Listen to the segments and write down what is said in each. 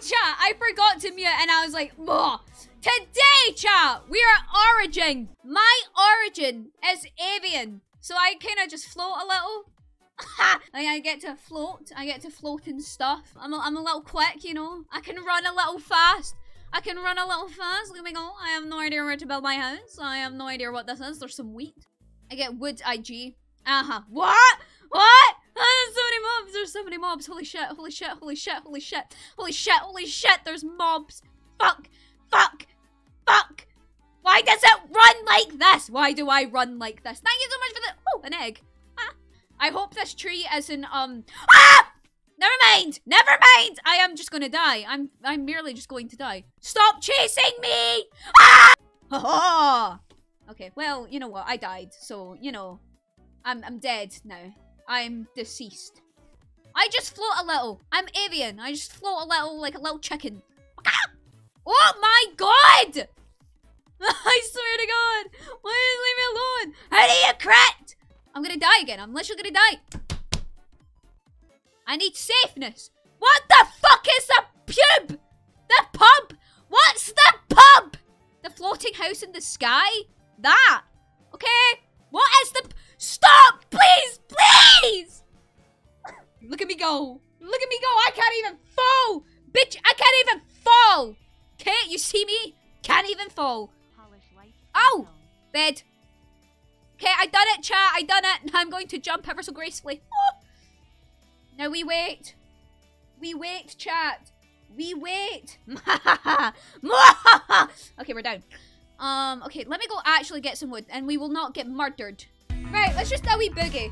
Chat, I forgot to mute and I was like, Ugh. Today, chat, we are origin. My origin is avian. So I kind of just float a little. like I get to float. I get to float and stuff. I'm a, I'm a little quick, you know. I can run a little fast. I can run a little fast. Let me go. I have no idea where to build my house. I have no idea what this is. There's some wheat. I get wood IG. Uh-huh. What? What? Oh, there's so many mobs. There's so many mobs. Holy shit. Holy shit. Holy shit. Holy shit. Holy shit. Holy shit. There's mobs. Fuck. Fuck. Fuck. Why does it run like this? Why do I run like this? Thank you so much for the- Oh, an egg. Ah. I hope this tree isn't, um- Ah! Never mind! Never mind! I am just gonna die. I'm- I'm merely just going to die. Stop chasing me! Ah! Ha ha! Okay, well, you know what? I died, so, you know, I'm, I'm dead now. I'm deceased. I just float a little. I'm avian. I just float a little like a little chicken. Ah! Oh my god! I swear to god! Why leave me alone? How do you crit? I'm gonna die again. I'm literally gonna die. I need safeness. What the fuck is the pub? The pub? What's the pub? The floating house in the sky? That. Okay? What is the... Stop! Go. Look at me go. I can't even fall. Bitch, I can't even fall. Okay, you see me? Can't even fall. Oh! Bed. Okay, I done it, chat. I done it. Now I'm going to jump ever so gracefully. Oh. Now we wait. We wait, chat. We wait. okay, we're down. Um, okay, let me go actually get some wood and we will not get murdered. Right, let's just do a wee boogie.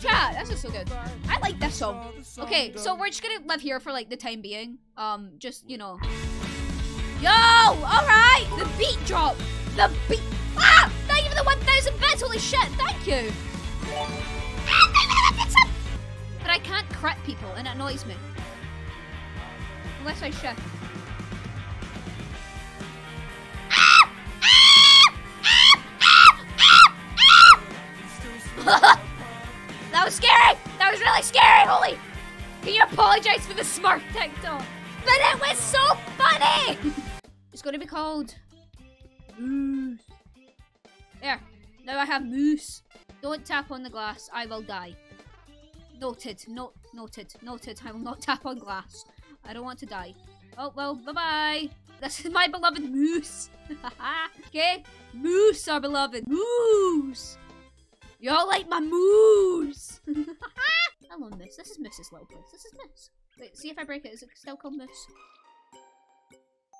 Chat, this is so good. I like this song. Okay, so we're just gonna live here for like the time being. Um, just, you know. Yo! Alright! The beat drop! The beat. Ah! You for the 1,000 bits! Holy shit! Thank you! But I can't crit people and it annoys me. Unless I shift. Can apologize for the smart TikTok? But it was so funny! it's gonna be called Moose. There. Now I have Moose. Don't tap on the glass. I will die. Noted. Note. Noted. Noted. I will not tap on glass. I don't want to die. Oh, well, bye-bye. This is my beloved Moose. okay? Moose, our beloved. Moose! Y'all like my moose! Love Moose. This is Mrs. little place. This is Miss. Wait, see if I break it. Is it still called Miss?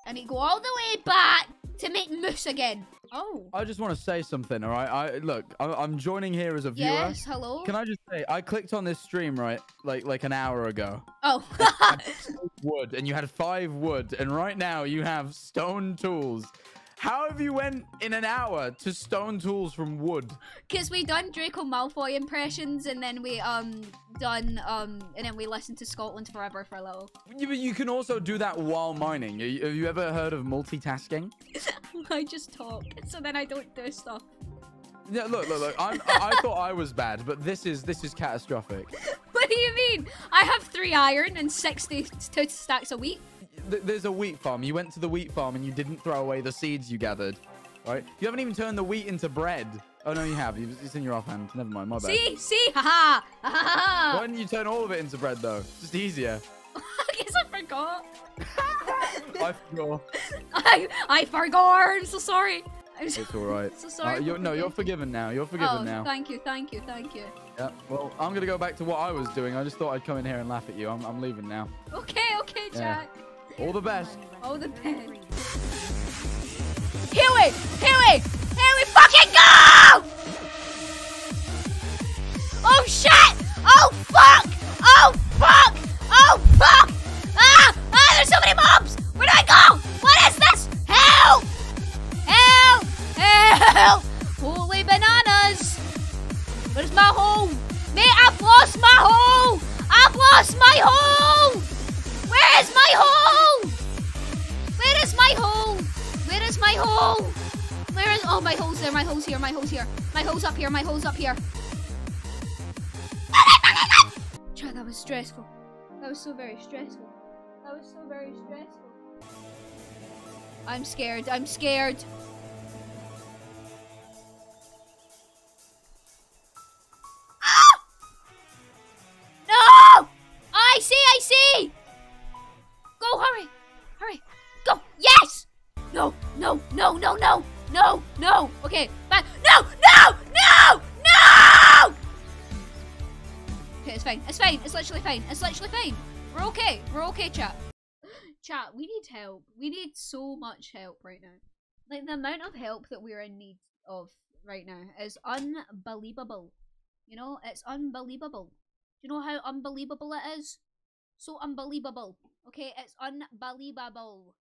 I need to go all the way back to make Moose again. Oh. I just want to say something, all right? I look, I, I'm joining here as a viewer. Yes, hello? Can I just say, I clicked on this stream right, like like an hour ago. Oh. wood, and you had five wood, and right now you have stone tools. How have you went in an hour to stone tools from wood? Because we done Draco Malfoy impressions and then we um done um and then we listened to Scotland Forever for a little. You, you can also do that while mining. Have you- ever heard of multitasking? I just talk, so then I don't do stuff. Yeah, look, look, look. I'm, I I thought I was bad, but this is this is catastrophic. What do you mean? I have three iron and 62 stacks of wheat. Th- There's a wheat farm. You went to the wheat farm and you didn't throw away the seeds you gathered, right? You haven't even turned the wheat into bread. Oh no, you have. It's in your offhand. Never mind. My bad. See? See? Haha! Ha ha Why didn't you turn all of it into bread though? It's just easier. I guess I forgot. I forgot. I, I forgot. I'm so sorry. I'm so, It's all right. so sorry. Uh, you're, no, you're forgiven now. You're forgiven oh, now. thank you, thank you, thank you. Yeah. Well, I'm gonna go back to what I was doing. I just thought I'd come in here and laugh at you. I'm, I'm leaving now. Okay, okay, Yeah. Jack. All the best. Oh, the pen. Here we, here we, here we fucking go! Lost my home! Where is my hole? Where is my hole? Where is my hole? Where is? Oh, my hole's there. My hole's here. My hole's here. My hole's up here. My hole's up here. Chat, that was stressful. That was so very stressful. That was so very stressful. I'm scared. I'm scared. No, no, no, no, no! No! Okay, back. No, no, no, no! Okay, it's fine. It's fine. It's literally fine. It's literally fine. We're okay. We're okay, chat. Chat, we need help. We need so much help right now. Like, the amount of help that we're in need of right now is unbelievable. You know, it's unbelievable. Do you know how unbelievable it is? So unbelievable. Okay, it's unbelievable.